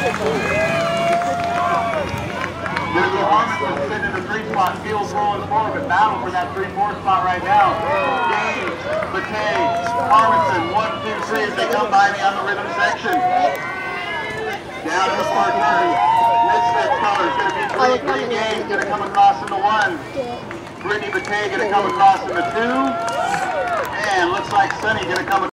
Google Harmison sitting in the three spot, feels rolling forward, but battle for that three, four spot right now. Gaines, McKay, Harmison, one, two, three as they come by me on the rhythm section. Down to part nine. Misfit colors gonna be three, oh, three Gaines gonna come across into one. Brittany McKay gonna come across into two. And looks like Sunny gonna come across.